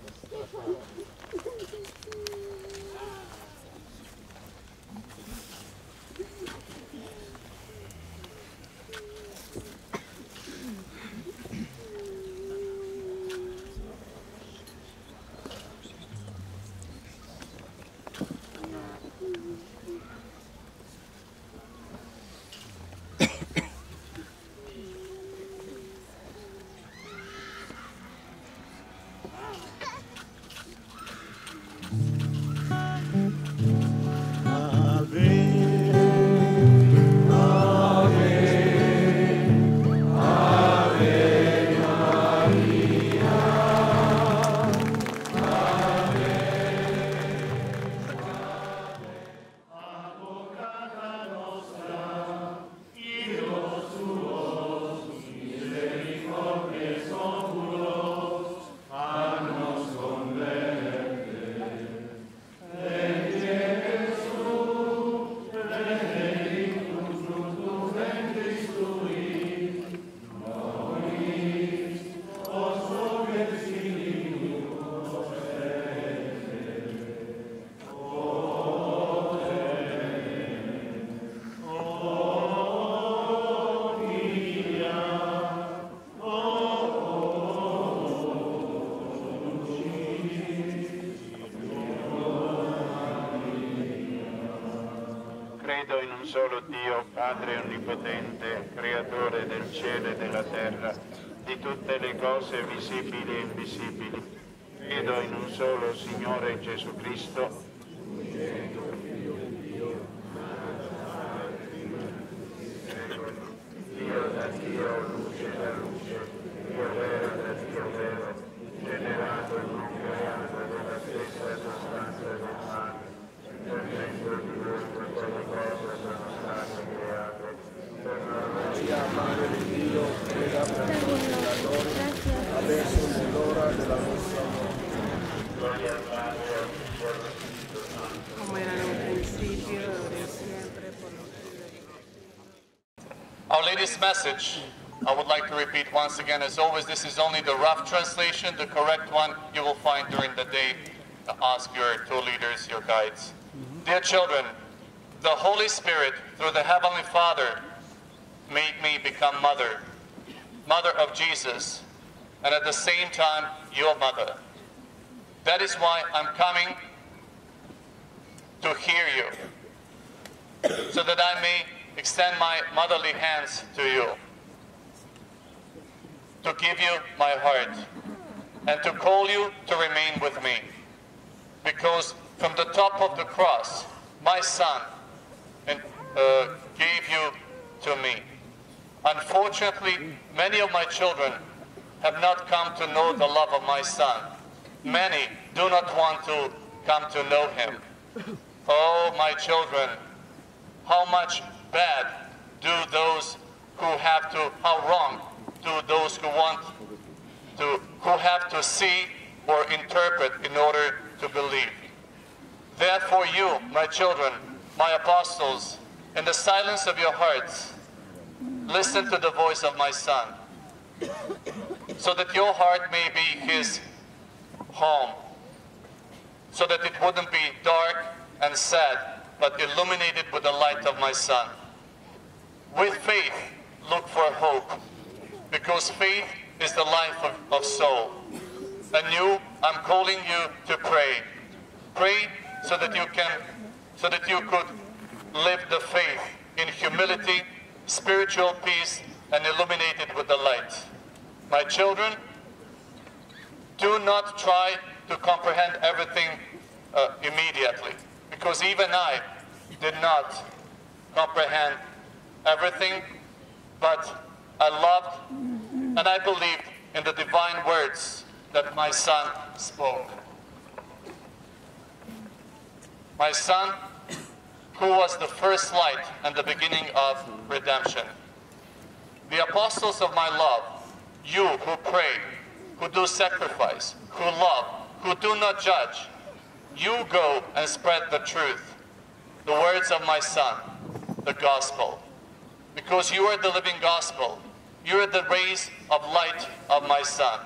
Credo in un solo Dio, Padre Onnipotente, Creatore del cielo e della terra, di tutte le cose visibili e invisibili. Credo in un solo Signore Gesù Cristo, Madre gloria al Padre, al Santo. era principio, Our latest message, I would like to repeat once again, as always, this is only the rough translation. The correct one you will find during the day. Ask your two leaders, your guides. Dear children, the Holy Spirit, through the Heavenly Father, made me become mother, mother of Jesus, and at the same time, your mother. That is why I'm coming to hear you so that I may extend my motherly hands to you, to give you my heart, and to call you to remain with me. Because from the top of the cross, my son and, uh, gave you to me. Unfortunately, many of my children have not come to know the love of my son. Many do not want to come to know him. Oh, my children, how much bad do those who have to, how wrong do those who want to, who have to see or interpret in order to believe. Therefore, you, my children, my apostles, in the silence of your hearts, listen to the voice of my Son, so that your heart may be his home, so that it wouldn't be dark and sad, but illuminated with the light of my Son. With faith, look for hope, because faith is the life of, of soul. And you, I'm calling you to pray. Pray so that you can, so that you could live the faith in humility, spiritual peace, and illuminated with the light. My children, do not try to comprehend everything uh, immediately, because even I did not comprehend everything, but I loved and I believed in the divine words that my son spoke. My son, who was the first light and the beginning of redemption. The apostles of my love, you who pray, who do sacrifice, who love, who do not judge, you go and spread the truth, the words of my son, the gospel. Because you are the living gospel, you are the rays of light of my son.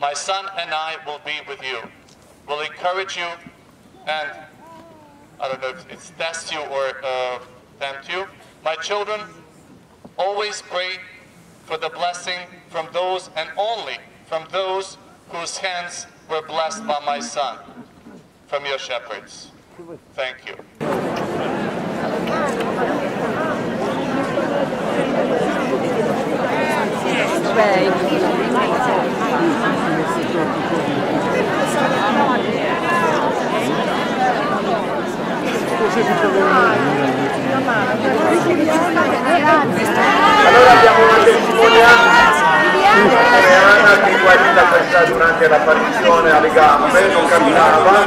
my son and I will be with you, will encourage you, and I don't know if it's test you or uh, tempt you. My children, always pray for the blessing from those and only from those whose hands were blessed by my son, from your shepherds. Thank you. Allora abbiamo una testimonianza Anna che guarita questa durante l'apparizione alle gambe, non camminava.